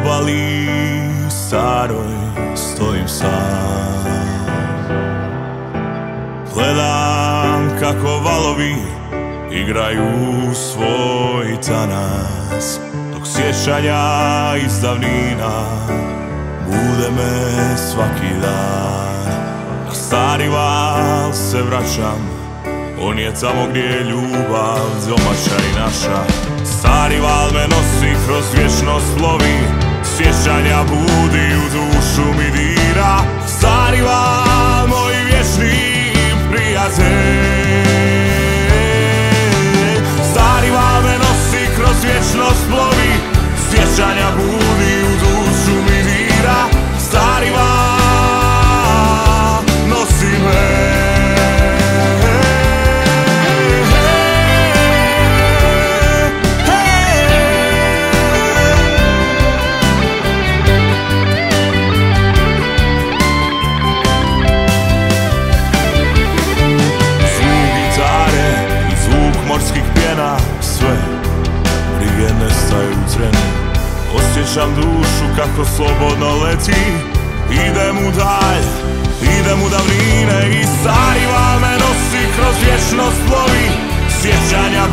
obali staroj stojim sam Gledam kako valovi igraju svoj tanas Dok sjećanja iz davnina bude me svaki dan. Na stari val se vraćam on je tamo gdje je ljubav domaća i naša. Stari val me nosi kroz vječnost plovi Cieszczania budy i duszy mi dira. Osjećam dušu kako slobodno leti. Idem u dalj, idem u davnine I stari me nosi kroz vječnost plovi Sjećanja